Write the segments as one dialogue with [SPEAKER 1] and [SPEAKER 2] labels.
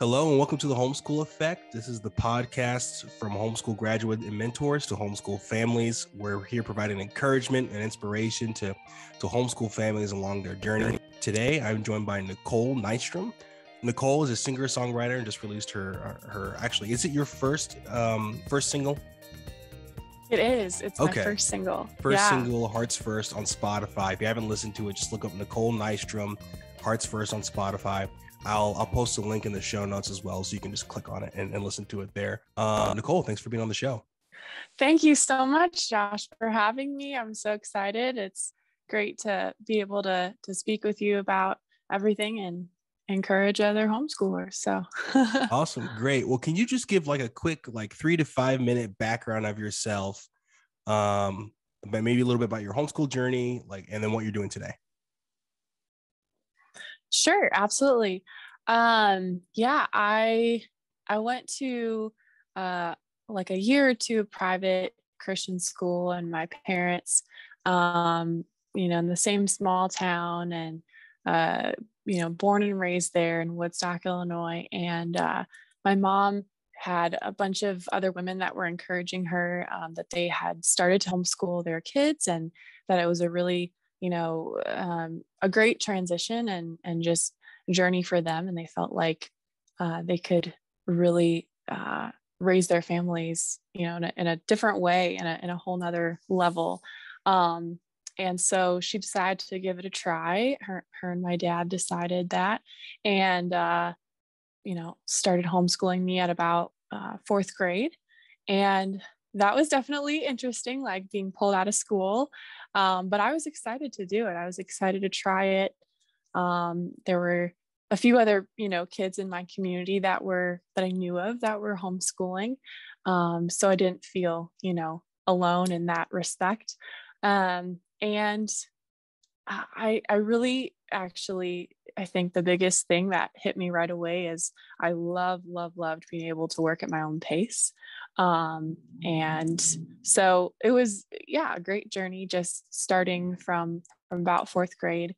[SPEAKER 1] Hello and welcome to the Homeschool Effect. This is the podcast from homeschool graduate and mentors to homeschool families. We're here providing encouragement and inspiration to, to homeschool families along their journey. Today, I'm joined by Nicole Nystrom. Nicole is a singer songwriter and just released her her actually. Is it your first um first single?
[SPEAKER 2] It is. It's okay. my first single.
[SPEAKER 1] First yeah. single, Hearts First on Spotify. If you haven't listened to it, just look up Nicole Nystrom, Hearts First on Spotify. I'll I'll post a link in the show notes as well, so you can just click on it and, and listen to it there. Uh, Nicole, thanks for being on the show.
[SPEAKER 2] Thank you so much, Josh, for having me. I'm so excited. It's great to be able to to speak with you about everything and encourage other homeschoolers. So
[SPEAKER 1] awesome, great. Well, can you just give like a quick, like three to five minute background of yourself, um, but maybe a little bit about your homeschool journey, like, and then what you're doing today.
[SPEAKER 2] Sure, absolutely. Um, yeah, I I went to uh, like a year or two of private Christian school, and my parents, um, you know, in the same small town, and uh, you know, born and raised there in Woodstock, Illinois, and uh, my mom had a bunch of other women that were encouraging her um, that they had started to homeschool their kids and that it was a really you know um, a great transition and and just journey for them. And they felt like uh, they could really uh, raise their families you know in a, in a different way in a, in a whole nother level. Um, and so she decided to give it a try. Her, her and my dad decided that and uh, you know started homeschooling me at about uh, fourth grade. And that was definitely interesting like being pulled out of school um, but I was excited to do it. I was excited to try it. Um, there were a few other, you know, kids in my community that were that I knew of that were homeschooling, um, so I didn't feel, you know, alone in that respect. Um, and I, I really actually, I think the biggest thing that hit me right away is I love, love, loved being able to work at my own pace. Um, and so it was, yeah, a great journey just starting from, from about fourth grade.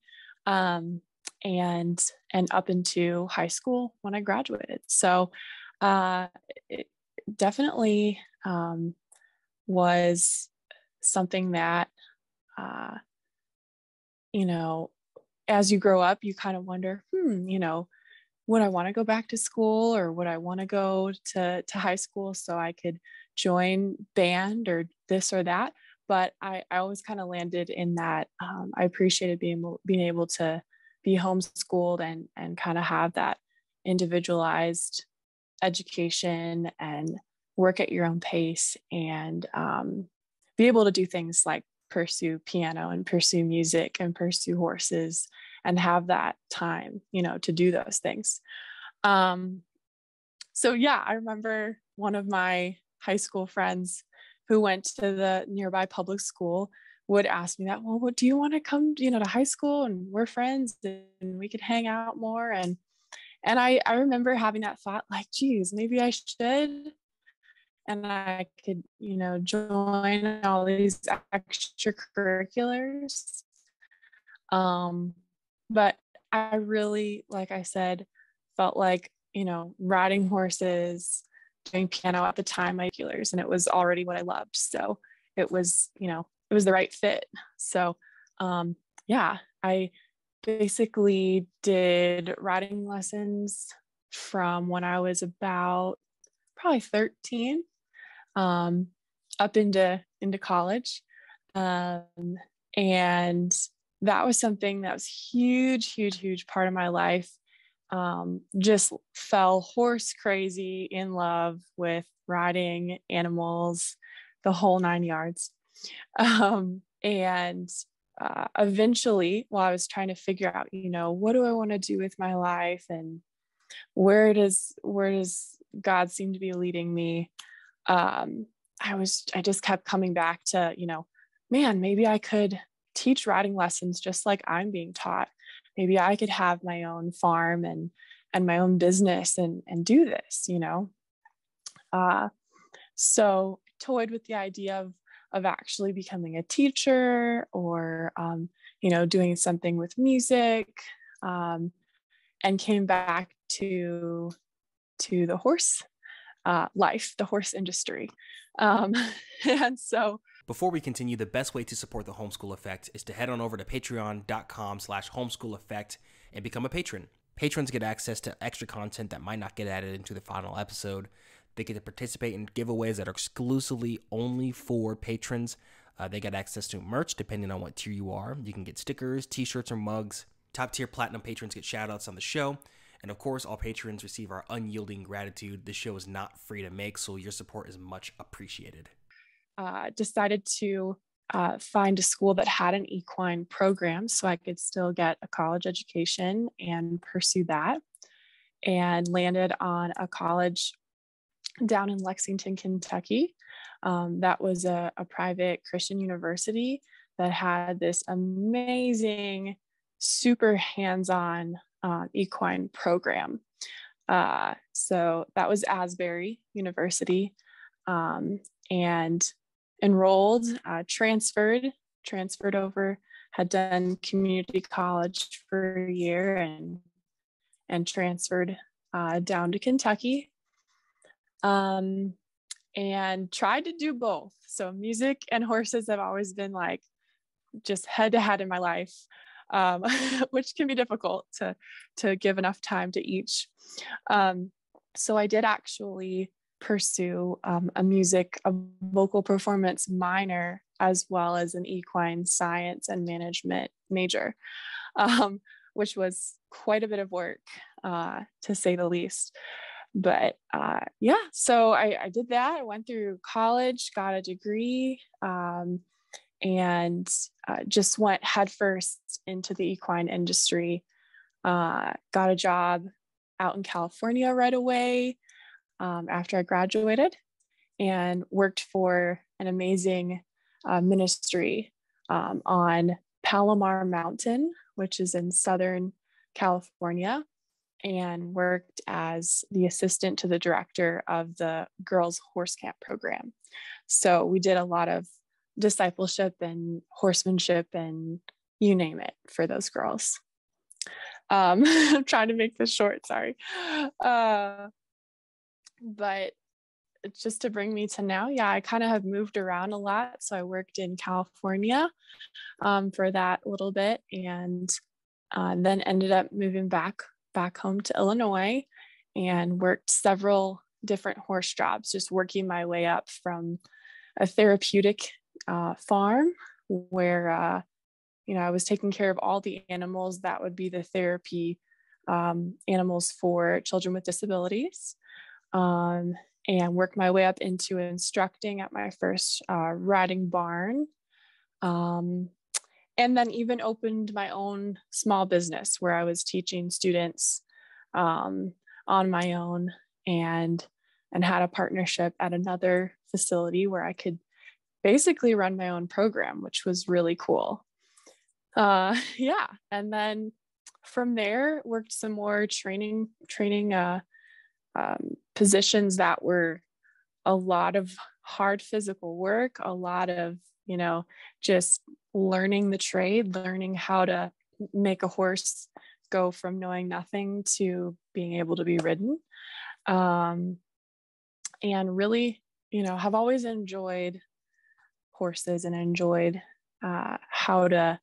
[SPEAKER 2] Um, and, and up into high school when I graduated. So, uh, it definitely, um, was something that, uh, you know, as you grow up, you kind of wonder, hmm, you know, would I want to go back to school or would I want to go to, to high school so I could join band or this or that? But I, I always kind of landed in that um, I appreciated being able, being able to be homeschooled and, and kind of have that individualized education and work at your own pace and um, be able to do things like pursue piano and pursue music and pursue horses and have that time, you know, to do those things. Um, so yeah, I remember one of my high school friends who went to the nearby public school would ask me that, well, what do you want to come, you know, to high school and we're friends and we could hang out more. And and I, I remember having that thought like, geez, maybe I should. And I could, you know, join all these extracurriculars. Um, but I really, like I said, felt like, you know, riding horses, doing piano at the time, my regulars, and it was already what I loved. So it was, you know, it was the right fit. So um, yeah, I basically did riding lessons from when I was about probably 13 um, up into into college. Um, and that was something that was huge, huge, huge part of my life. Um, just fell horse crazy in love with riding animals, the whole nine yards. Um, and uh, eventually, while I was trying to figure out, you know, what do I want to do with my life and where does where does God seem to be leading me? Um, I was I just kept coming back to, you know, man, maybe I could teach riding lessons just like I'm being taught. Maybe I could have my own farm and and my own business and and do this, you know. Uh, so toyed with the idea of of actually becoming a teacher or um, you know doing something with music um, and came back to to the horse uh, life, the horse industry. Um, and so
[SPEAKER 3] before we continue, the best way to support the Homeschool Effect is to head on over to patreon.com slash homeschool effect and become a patron. Patrons get access to extra content that might not get added into the final episode. They get to participate in giveaways that are exclusively only for patrons. Uh, they get access to merch depending on what tier you are. You can get stickers, t shirts, or mugs. Top tier platinum patrons get shout outs on the show. And of course, all patrons receive our unyielding gratitude. This show is not free to make, so your support is much appreciated.
[SPEAKER 2] Uh, decided to uh, find a school that had an equine program so I could still get a college education and pursue that. And landed on a college down in Lexington, Kentucky. Um, that was a, a private Christian university that had this amazing, super hands on uh, equine program. Uh, so that was Asbury University um, and enrolled, uh, transferred, transferred over, had done community college for a year and and transferred uh, down to Kentucky um, and tried to do both. So music and horses have always been like just head to head in my life um, which can be difficult to to give enough time to each. Um, so I did actually pursue um, a music, a vocal performance minor, as well as an equine science and management major, um, which was quite a bit of work, uh, to say the least. But uh, yeah, so I, I, did that. I went through college, got a degree, um, and uh, just went headfirst into the equine industry. Uh, got a job out in California right away um, after I graduated and worked for an amazing uh, ministry um, on Palomar Mountain, which is in Southern California, and worked as the assistant to the director of the Girls Horse Camp program. So we did a lot of discipleship and horsemanship and you name it for those girls. Um, I'm trying to make this short, sorry. Uh, but just to bring me to now, yeah, I kind of have moved around a lot. So I worked in California um, for that little bit and uh, then ended up moving back back home to Illinois and worked several different horse jobs, just working my way up from a therapeutic uh, farm where uh, you know I was taking care of all the animals that would be the therapy um, animals for children with disabilities, um, and worked my way up into instructing at my first uh, riding barn. Um, and then even opened my own small business where I was teaching students um, on my own and and had a partnership at another facility where I could basically run my own program, which was really cool. Uh, yeah, and then from there worked some more training training uh, um, positions that were a lot of hard physical work, a lot of you know just learning the trade, learning how to make a horse go from knowing nothing to being able to be ridden. Um, and really, you know, have always enjoyed horses and enjoyed uh, how to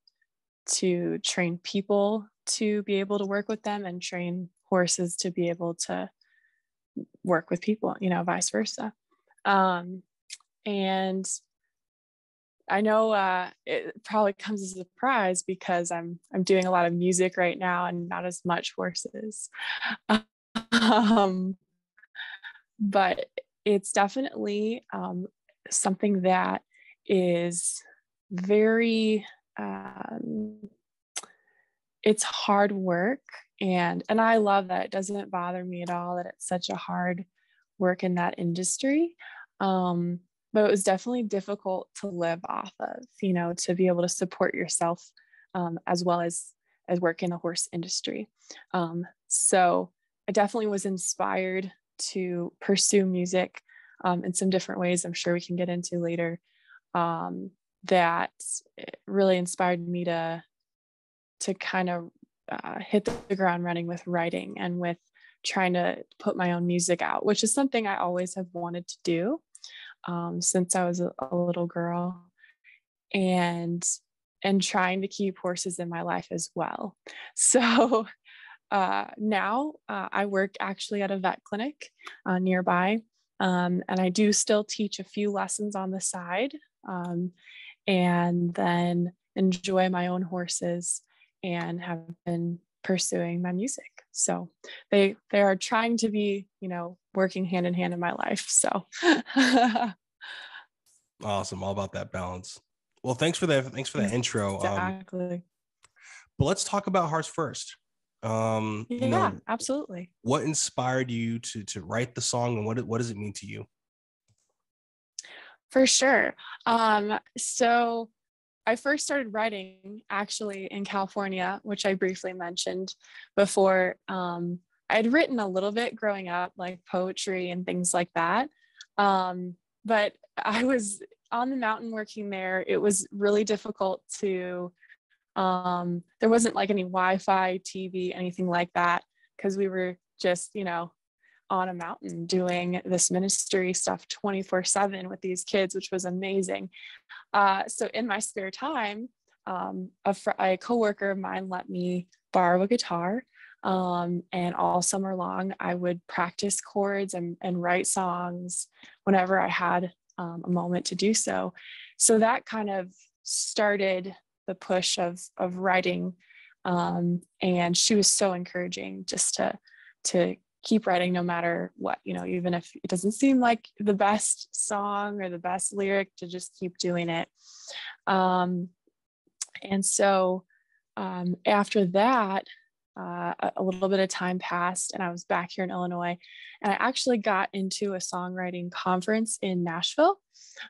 [SPEAKER 2] to train people to be able to work with them and train horses to be able to work with people you know vice versa. Um, and i know uh, it probably comes as a surprise because i'm i'm doing a lot of music right now and not as much horses. Um, but it's definitely um, something that is very um, it's hard work and and i love that. It doesn't bother me at all that it's such a hard work in that industry um, but it was definitely difficult to live off of you know to be able to support yourself um, as well as as work in the horse industry. Um, so i definitely was inspired to pursue music um, in some different ways. I'm sure we can get into later um, that really inspired me to to kind of uh, hit the ground running with writing and with trying to put my own music out, which is something I always have wanted to do um, since I was a, a little girl. And and trying to keep horses in my life as well. So uh, now uh, I work actually at a vet clinic uh, nearby, um, and I do still teach a few lessons on the side, um, and then enjoy my own horses and have been pursuing my music. So they they are trying to be, you know, working hand in hand in my life. So
[SPEAKER 1] awesome, all about that balance. Well, thanks for that. Thanks for that intro.
[SPEAKER 2] Um, exactly. Um,
[SPEAKER 1] but let's talk about Hearts First. Um,
[SPEAKER 2] yeah, you know, absolutely.
[SPEAKER 1] What inspired you to to write the song, and what what does it mean to you?
[SPEAKER 2] For sure. Um, so I first started writing actually in California, which I briefly mentioned before. Um, I'd written a little bit growing up, like poetry and things like that. Um, but I was on the mountain working there, it was really difficult to, um, there wasn't like any Wi Fi, TV, anything like that, because we were just, you know, on a mountain doing this ministry stuff 24 7 with these kids, which was amazing. Uh, so in my spare time, um, a, fr- a coworker of mine let me borrow a guitar. Um, and all summer long, I would practice chords and, and write songs whenever I had um, a moment to do so. So that kind of started the push of of writing, um, and she was so encouraging just to to keep writing no matter what you know even if it doesn't seem like the best song or the best lyric to just keep doing it um, and so um, after that uh, a little bit of time passed and I was back here in Illinois. And I actually got into a songwriting conference in Nashville.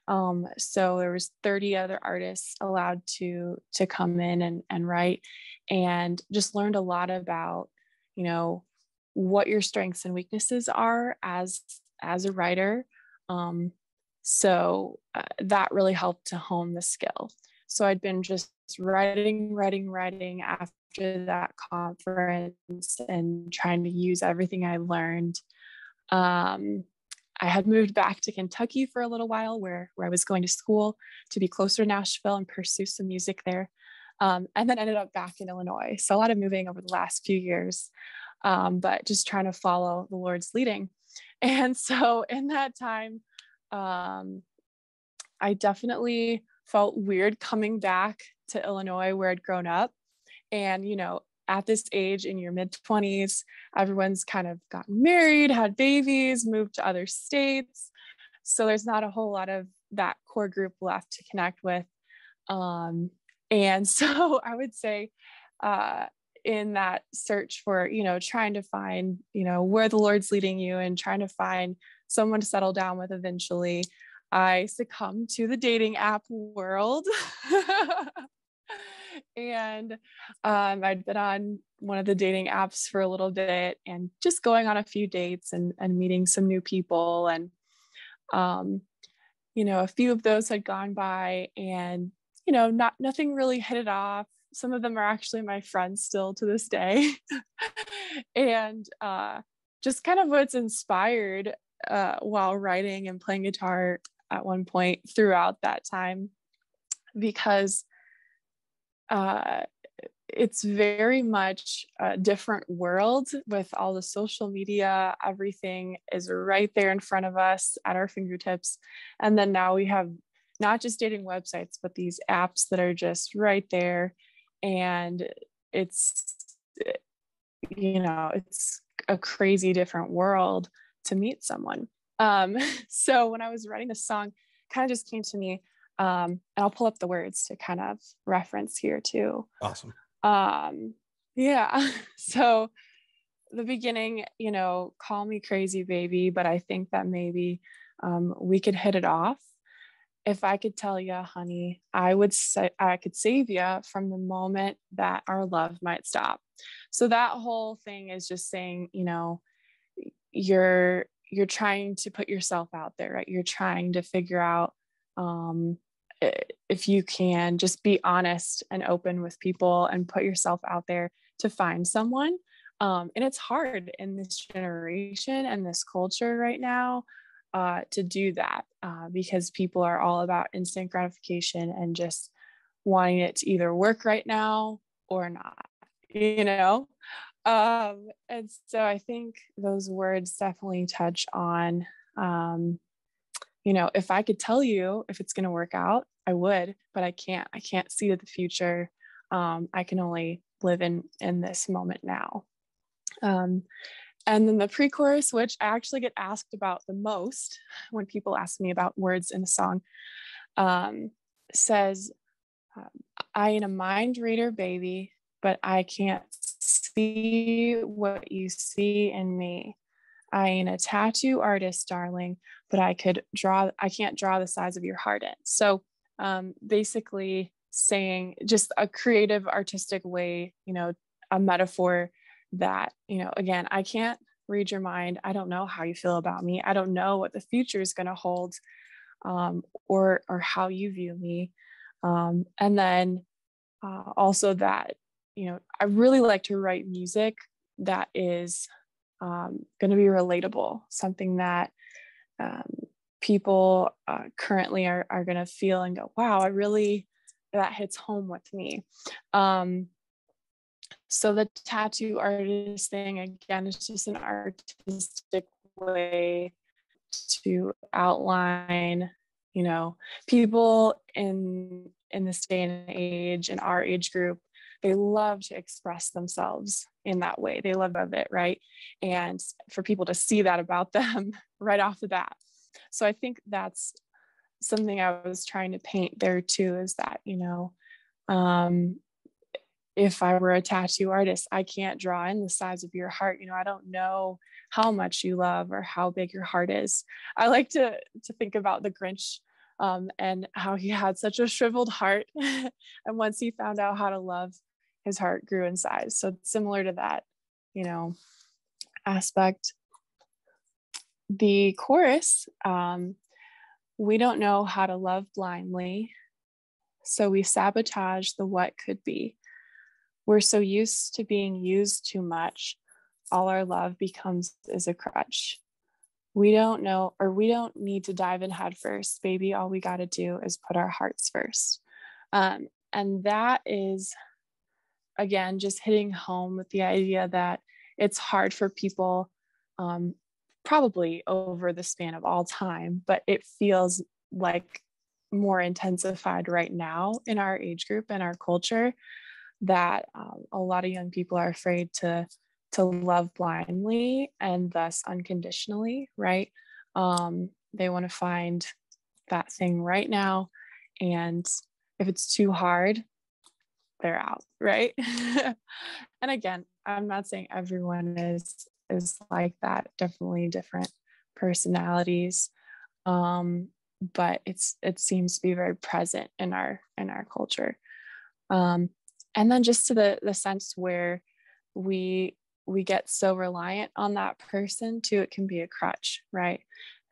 [SPEAKER 2] Um, so there was 30 other artists allowed to to come in and, and write and just learned a lot about, you know, what your strengths and weaknesses are as as a writer. Um, so uh, that really helped to hone the skill. So I'd been just writing, writing, writing after that conference and trying to use everything I learned. Um, I had moved back to Kentucky for a little while where, where I was going to school to be closer to Nashville and pursue some music there. Um, and then ended up back in Illinois. So a lot of moving over the last few years, um, but just trying to follow the Lord's leading. And so in that time, um, I definitely felt weird coming back to Illinois where I'd grown up and, you know, at this age in your mid 20s, everyone's kind of gotten married, had babies, moved to other states. So there's not a whole lot of that core group left to connect with. Um, and so I would say, uh, in that search for, you know, trying to find, you know, where the Lord's leading you and trying to find someone to settle down with eventually, I succumbed to the dating app world. and um, I'd been on one of the dating apps for a little bit and just going on a few dates and, and meeting some new people. And, um, you know, a few of those had gone by and, you know, not nothing really hit it off. Some of them are actually my friends still to this day. and uh, just kind of what's inspired uh, while writing and playing guitar at one point throughout that time because uh, it's very much a different world with all the social media. Everything is right there in front of us at our fingertips. And then now we have not just dating websites, but these apps that are just right there. And it's, you know, it's a crazy different world to meet someone. Um, so when I was writing this song, kind of just came to me um, and I'll pull up the words to kind of reference here too.
[SPEAKER 1] Awesome.
[SPEAKER 2] Um, yeah. So the beginning, you know, call me crazy baby, but I think that maybe um, we could hit it off. If I could tell you, honey, I would say I could save you from the moment that our love might stop. So that whole thing is just saying, you know, you're you're trying to put yourself out there, right? You're trying to figure out um, if you can just be honest and open with people and put yourself out there to find someone Um, and it's hard in this generation and this culture right now uh, to do that uh, because people are all about instant gratification and just wanting it to either work right now or not, you know? Um, and so I think those words definitely touch on, um, you know, if I could tell you if it's going to work out, I would, but I can't. I can't see the future. Um, I can only live in in this moment now. Um, and then the pre chorus, which I actually get asked about the most when people ask me about words in a song, um, says, um, I ain't a mind reader, baby, but I can't see what you see in me. I ain't a tattoo artist, darling, but I could draw, I can't draw the size of your heart in. So um, basically, saying just a creative, artistic way, you know, a metaphor that, you know, again, I can't read your mind. I don't know how you feel about me. I don't know what the future is going to hold um, or, or how you view me. Um, and then uh, also that, you know, I really like to write music that is um, going to be relatable, something that um, people uh, currently are, are going to feel and go, wow, I really, that hits home with me. Um, so the tattoo artist thing again is just an artistic way to outline you know people in in this day and age in our age group they love to express themselves in that way. They love of it right? And for people to see that about them right off the bat. So i think that's something i was trying to paint there too is that you know um, if I were a tattoo artist, I can't draw in the size of your heart. You know, I don't know how much you love or how big your heart is. I like to to think about the Grinch um, and how he had such a shriveled heart, and once he found out how to love, his heart grew in size. So similar to that, you know, aspect. The chorus, um, we don't know how to love blindly, so we sabotage the what could be we're so used to being used too much, all our love becomes is a crutch. We don't know, or we don't need to dive in head first. Baby, all we got to do is put our hearts first. Um, and that is, again, just hitting home with the idea that it's hard for people, um, probably over the span of all time, but it feels like more intensified right now in our age group and our culture that um, a lot of young people are afraid to to love blindly and thus unconditionally right? Um, they want to find that thing right now and if it's too hard they're out right? And again i'm not saying everyone is is like that definitely different personalities um, but it's it seems to be very present in our in our culture. Um, and then just to the the sense where we we get so reliant on that person too it can be a crutch right?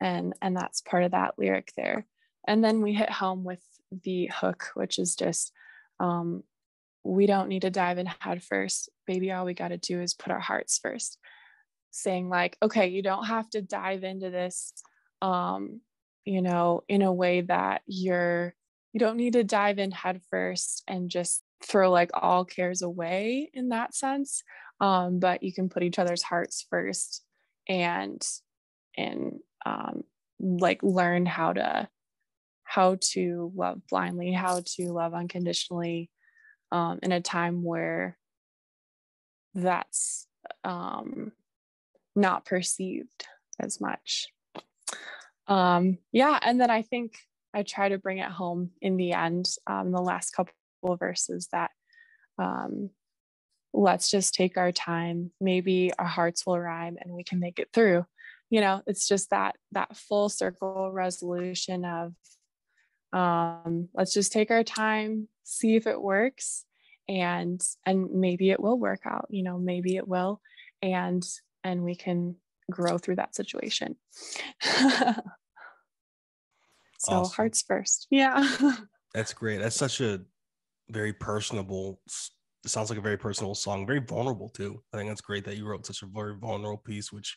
[SPEAKER 2] And and that's part of that lyric there. And then we hit home with the hook which is just um we don't need to dive in head first baby all we got to do is put our hearts first. Saying like okay you don't have to dive into this um you know in a way that you're you don't need to dive in head first and just throw like all cares away in that sense um, but you can put each other's hearts first and and um, like learn how to how to love blindly how to love unconditionally um, in a time where that's um, not perceived as much. Um, yeah and then i think i try to bring it home in the end um, the last couple verses that um, let's just take our time. Maybe our hearts will rhyme and we can make it through. You know it's just that that full circle resolution of um, let's just take our time see if it works and and maybe it will work out you know maybe it will and and we can grow through that situation. So awesome. hearts first. Yeah.
[SPEAKER 1] That's great. That's such a very personable it sounds like a very personal song, very vulnerable too. I think that's great that you wrote such a very vulnerable piece, which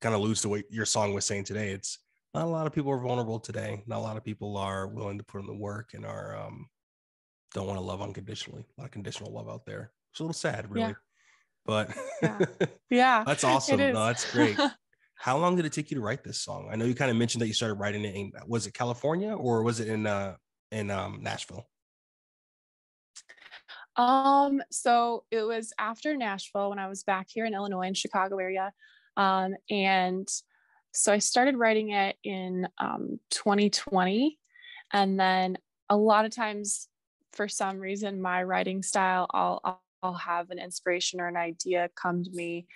[SPEAKER 1] kind of alludes to what your song was saying today. It's not a lot of people are vulnerable today. Not a lot of people are willing to put in the work and are um, don't want to love unconditionally. A lot of conditional love out there. It's a little sad, really. Yeah. But
[SPEAKER 2] yeah. yeah.
[SPEAKER 1] that's awesome. No, that's great. How long did it take you to write this song? I know you kind of mentioned that you started writing it in was it California or was it in uh in um Nashville?
[SPEAKER 2] Um, so it was after Nashville when I was back here in Illinois and Chicago area. Um, and so I started writing it in um, 2020. And then a lot of times, for some reason, my writing style, I'll, I'll have an inspiration or an idea come to me,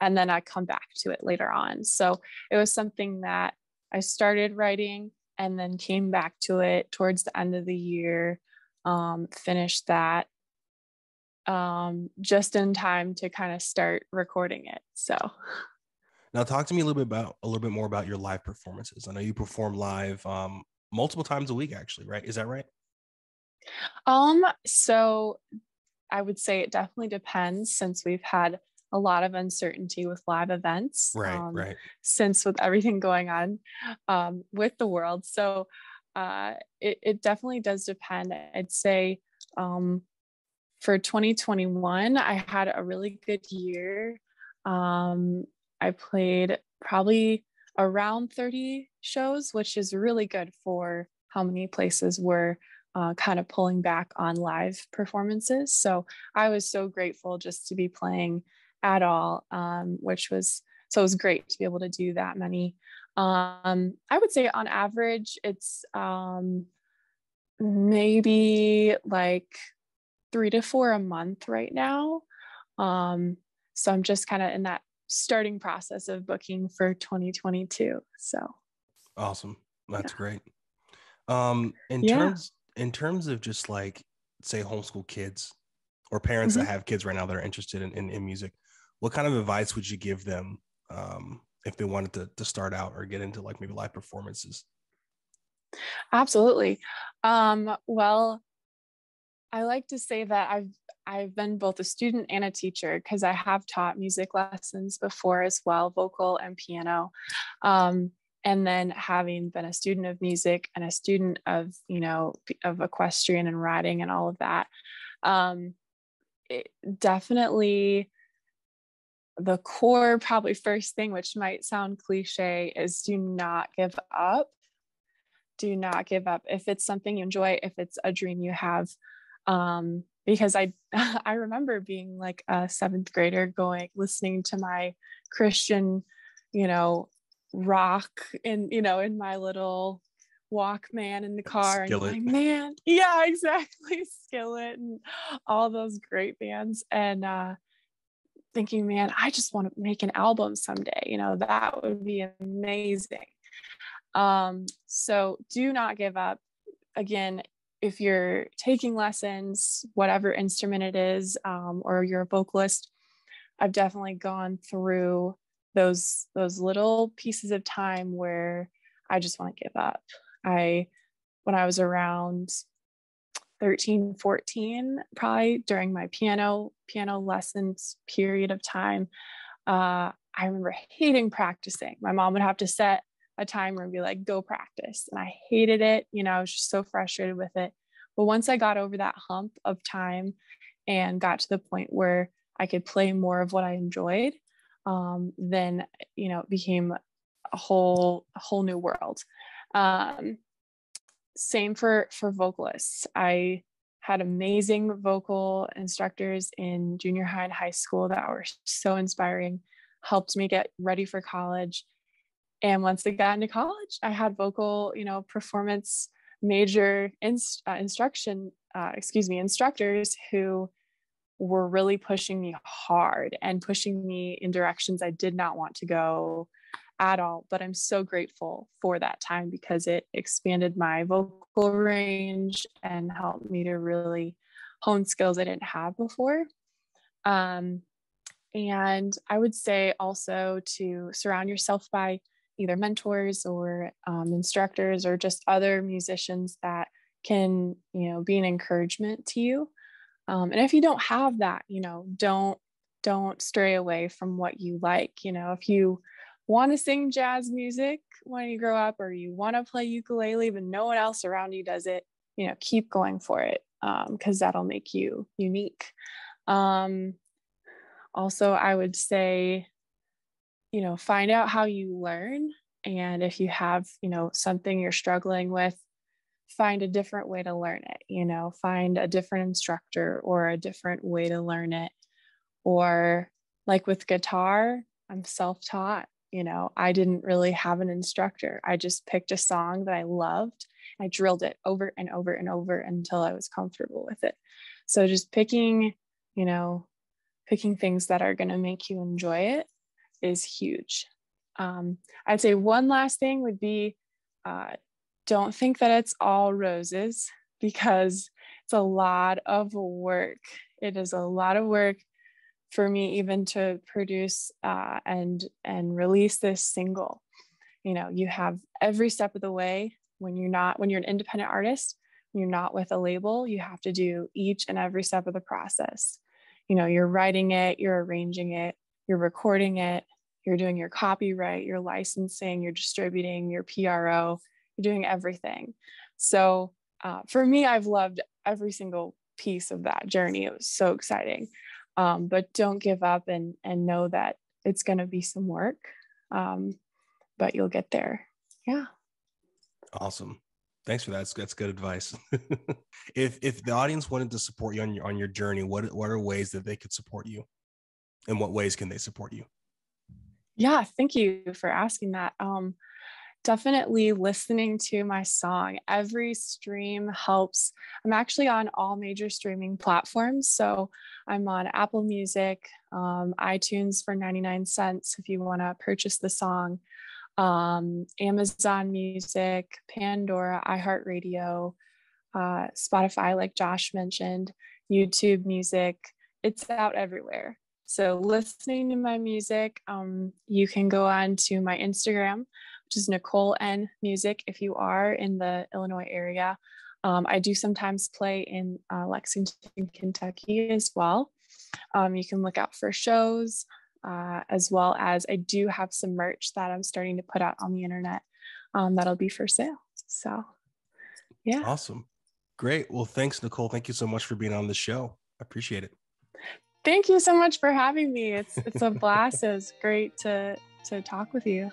[SPEAKER 2] and then I come back to it later on. So it was something that I started writing and then came back to it towards the end of the year, um, finished that um, just in time to kind of start recording it. So
[SPEAKER 1] now talk to me a little bit about a little bit more about your live performances. I know you perform live um, multiple times a week, actually, right? Is that right?
[SPEAKER 2] Um, so I would say it definitely depends since we've had a lot of uncertainty with live events.
[SPEAKER 1] Right, um, right.
[SPEAKER 2] Since with everything going on um, with the world. So uh, it, it definitely does depend. I'd say um, for 2021, I had a really good year. Um, I played probably around 30 shows, which is really good for how many places were uh, kind of pulling back on live performances. So I was so grateful just to be playing at all, um, which was so it was great to be able to do that many. Um, I would say on average, it's um, maybe like three to four a month right now. Um, so I'm just kind of in that starting process of booking for 2022. So
[SPEAKER 1] awesome. That's yeah. great. Um, in yeah. terms in terms of just like say homeschool kids or parents mm-hmm. that have kids right now that are interested in, in, in, music, what kind of advice would you give them um, if they wanted to, to start out or get into like maybe live performances?
[SPEAKER 2] Absolutely. Um, well, I like to say that I've I've been both a student and a teacher because I have taught music lessons before as well, vocal and piano. Um, and then having been a student of music and a student of you know of equestrian and riding and all of that, um, definitely the core probably first thing which might sound cliche is do not give up do not give up if it's something you enjoy if it's a dream you have um, because I I remember being like a seventh grader going listening to my Christian, you know, rock in you know in my little Walkman in the car Skillet. and like, man, yeah, exactly, Skillet and all those great bands and uh thinking, man, I just want to make an album someday. You know, that would be amazing. Um, so do not give up. Again, if you're taking lessons, whatever instrument it is, um, or you're a vocalist, I've definitely gone through those those little pieces of time where I just want to give up. I when I was around 13, 14, probably during my piano piano lessons period of time, uh, I remember hating practicing. My mom would have to set a timer and be like, go practice. And I hated it. You know, I was just so frustrated with it. But once I got over that hump of time and got to the point where I could play more of what I enjoyed, um, then, you know, it became a whole, a whole new world. Um, same for, for vocalists. I had amazing vocal instructors in junior high and high school that were so inspiring, helped me get ready for college and once I got into college, I had vocal, you know, performance major inst- uh, instruction, uh, excuse me, instructors who were really pushing me hard and pushing me in directions I did not want to go at all. But I'm so grateful for that time because it expanded my vocal range and helped me to really hone skills I didn't have before. Um, and I would say also to surround yourself by either mentors or um, instructors or just other musicians that can you know be an encouragement to you Um, and if you don't have that, you know, don't don't stray away from what you like. You know, if you want to sing jazz music when you grow up, or you want to play ukulele, but no one else around you does it, you know, keep going for it because um, that'll make you unique. Um, also, I would say, you know, find out how you learn. And if you have, you know, something you're struggling with, find a different way to learn it, you know, find a different instructor or a different way to learn it. Or like with guitar, I'm self taught. You know, I didn't really have an instructor. I just picked a song that I loved. I drilled it over and over and over until I was comfortable with it. So just picking, you know, picking things that are going to make you enjoy it is huge. Um, I'd say one last thing would be uh, don't think that it's all roses because it's a lot of work. It is a lot of work for me even to produce uh, and and release this single. You know, you have every step of the way when you're not when you're an independent artist, you're not with a label, you have to do each and every step of the process you know you're writing it you're arranging it you're recording it you're doing your copyright your licensing you're distributing your pro you're doing everything so uh, for me i've loved every single piece of that journey it was so exciting um, but don't give up and and know that it's going to be some work um, but you'll get there yeah
[SPEAKER 1] awesome Thanks for that. That's, that's good advice. if if the audience wanted to support you on your on your journey, what what are ways that they could support you? And what ways can they support you?
[SPEAKER 2] Yeah, thank you for asking that. Um, definitely listening to my song. Every stream helps. I'm actually on all major streaming platforms. So I'm on Apple Music, um, iTunes for 99 cents if you want to purchase the song um, Amazon Music, Pandora, iHeartRadio, uh, Spotify, like Josh mentioned, YouTube Music. It's out everywhere. So, listening to my music, um, you can go on to my Instagram, which is Nicole N Music if you are in the Illinois area. Um, I do sometimes play in uh, Lexington, Kentucky as well. Um, you can look out for shows uh, as well as I do have some merch that I'm starting to put out on the internet um, that'll be for sale. So, yeah.
[SPEAKER 1] Awesome. Great. Well, thanks, Nicole. Thank you so much for being on the show. I appreciate it.
[SPEAKER 2] Thank you so much for having me. It's it's a blast. it's great to to talk with you.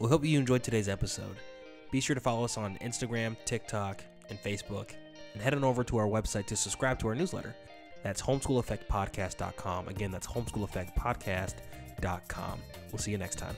[SPEAKER 3] We hope you enjoyed today's episode. Be sure to follow us on Instagram, TikTok, and Facebook, and head on over to our website to subscribe to our newsletter. That's homeschooleffectpodcast.com. Again, that's homeschooleffectpodcast.com. We'll see you next time.